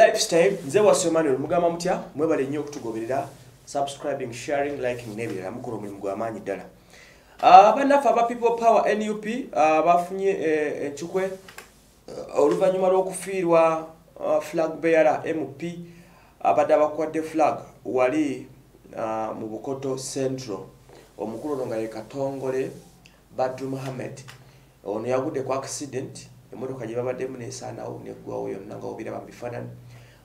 lifestyle nze wasomaniro mugamba mutya mwebale nnyo okutugoberera subscribing sharing liking n'ebirala. Mukola omulimu gw'amaanyi ddala. Ah, bannaffe aba people power nup ah, bafunye eh, enkikwe eh, oluvannyuma lw'okufiirwa ah, flag bearer mp abadde abakwadde flag wali mu bukoto central. Omukulu ono nga ye katongole badru muhammad ono yagudde ku accident emmotoka gye babaddemu nesaanawo neggwawo yonna nga obiraba mu bifaanani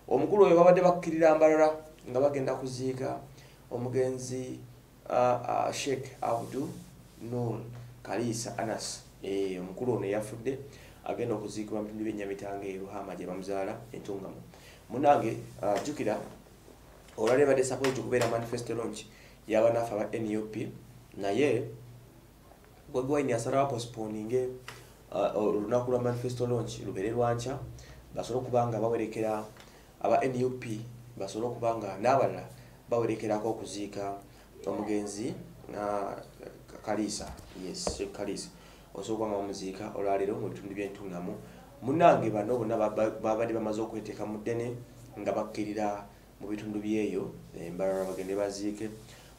omukulu oyo babadde bakkirira mbalala nga bagenda kuziika omugenzi sheikh abdu nur kalisa anas. E, omukulu ono yafudde agenda okuziikibwa mu bitundu byenyamitanga e ruhama gye bamuzaala entungamu. Munange jjukira olwali ebadde sapoti okubeera manifesto launch y'abanaffe aba nup naye bobi wine yasalawo postponinge olunaku lwa manifesto launch lubeere lwankya basobole okuba nga bawerekera aba nup basobole okuba nga n'abalala bawerekerako okuziika omugenzi na kalisa yes kalisa. Osobola okuba nga bamuziika olwaleero mu bitundu byentungamu munange bano bonna baba- babadde bamaze okweteeka mu ddene nga bakkirira mu bitundu byeyo embalala bagende baziike.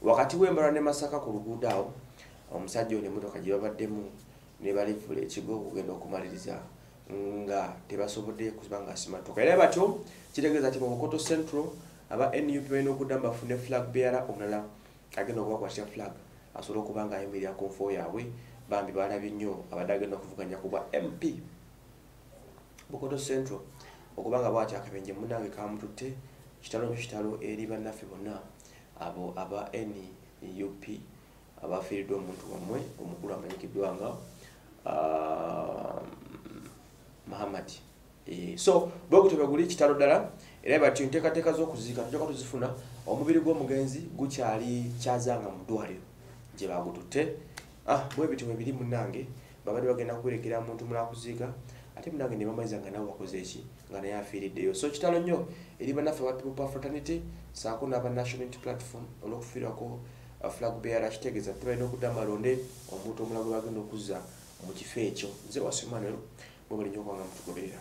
Wakati w'embalala ne masaka ku luguudo awo omusajja ono emmotoka gye babaddemu ne balivula ekigo okugenda okumaliriza nga tebasobodde kuba nga asimatuka era batyo kitegeeza nti mu bukoto central aba nup balina okuddamu bafune flag bearer omulala agenda okubakwatira flag asobole okuba nga ayimirira ku nfo yaabwe bambi balabye nnyo abadde agenda okuvuganya ku bwa mp bukoto central okuba nga bwatyo akabenje munange kamututte kitalo nyo kitalo eri bannaffe bonna abo aba nup abafiiriddwa omuntu wammwe omukulu amanyikiddwa nga ah, mahamad Eh, so bwegutyo guli kitalo ddala era batyo enteekateeka z'okuziika tujjako tuzifuna omubiri gw'omugenzi gukyali kyazanga mu ddwaliro. Gye bagututte. Ah bwe bityo bwe biri munnange babadde bagenda kuwerekera muntu mulala kuziika ate munnange ne bamaliza nga nawe wakoze eki nga naye afiiriddeyo. So kitalo nnyo eri bannaffe aba people fraternity saako n'aba national platform olw'okufiirwako uh, flag bearer kitegeeza tebalina okuddamu balonde omuntu omulala gwe bagenda okuzza mu kifo ekyo nze wasimanero bwe bulijjo kubanga mutugoberera